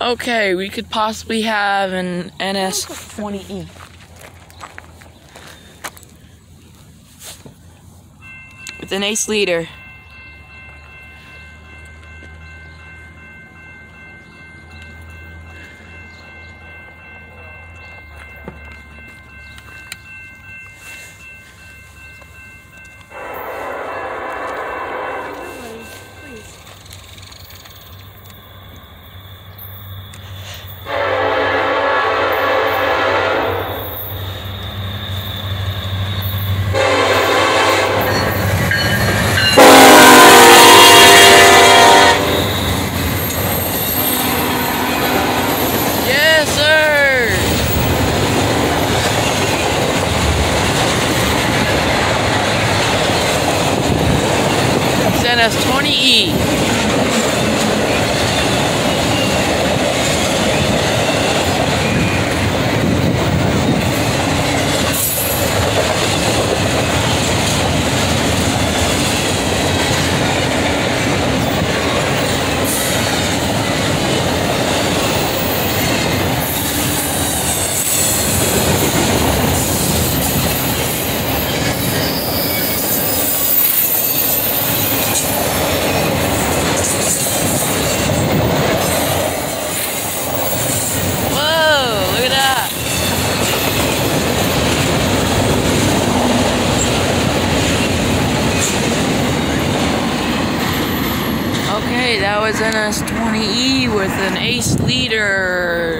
Okay, we could possibly have an NS20E. With an ace leader. NS20E. Okay, that was NS20E with an ace leader.